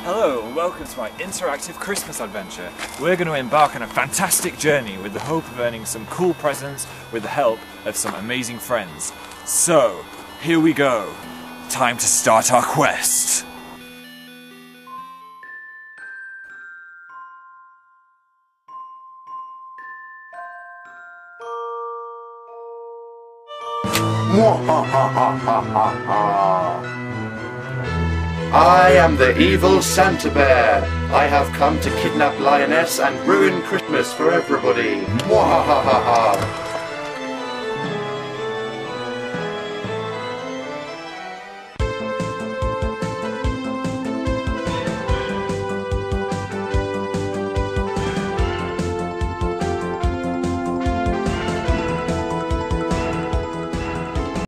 Hello and welcome to my interactive Christmas adventure. We're going to embark on a fantastic journey with the hope of earning some cool presents with the help of some amazing friends. So, here we go. Time to start our quest. I am the evil Santa Bear. I have come to kidnap Lioness and ruin Christmas for everybody. Mwahahaha.